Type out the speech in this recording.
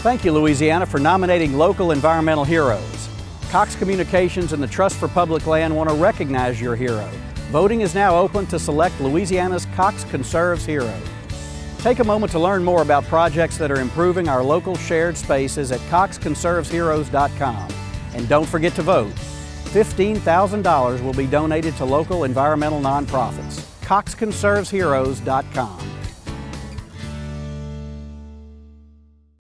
Thank you, Louisiana, for nominating local environmental heroes. Cox Communications and the Trust for Public Land want to recognize your hero. Voting is now open to select Louisiana's Cox Conserves Hero. Take a moment to learn more about projects that are improving our local shared spaces at coxconservesheroes.com. And don't forget to vote. $15,000 will be donated to local environmental nonprofits. coxconservesheroes.com.